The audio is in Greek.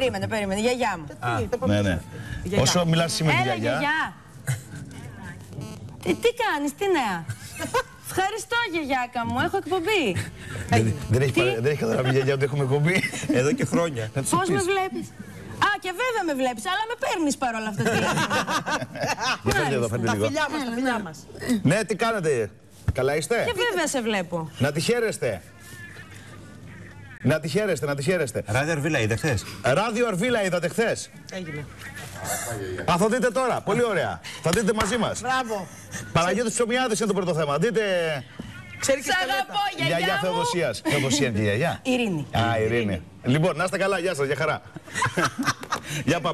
Περίμενε, περίμενε. Γιαγιά μου. Ναι, ναι. Όσο μιλάς με τη Έλα, γιαγιά. γιαγιά. Τι, τι κάνεις, τι νέα; Ευχαριστώ, γιαγιάκα μου. Έχω εκπομπή. Δεν, δεν, έχει, Τι; παρα- δεν έχει καταλάβει η γιαγιά ότι έχουμε κομπή. Εδώ και χρόνια. Να τους Πώς πεις. με βλέπεις; Α, και βέβαια με βλέπεις, αλλά με παίρνεις παρόλα αυτά. Τι Για φέρτε εδώ, φέρτε Τα λίγο. φιλιά μας, τα φιλιά μας. Ναι, τι κάνετε; Καλά είστε; Και βέβαια σε βλέπω. Να τη χαίρεστε. Να τη χαίρεστε, να τη χαίρεστε. Ράδιο Αρβίλα είδε χθες. Ράδιο Αρβίλα είδατε χθες. Έγινε. Α, θα δείτε τώρα. Πολύ ωραία. Θα δείτε μαζί μας. Μπράβο. Παναγιώτης Ψωμιάδης είναι το πρώτο θέμα. Δείτε. Ξέρεις και Σ' σκαλέτα. αγαπώ, Γιαγιά γιαγιά μου. Θεοδοσίας. Θεοδοσία είναι και η γιαγιά. Ειρήνη. Α, Ειρήνη. Λοιπόν, να είστε καλά. Γεια σας, για χαρά. Για πάμε.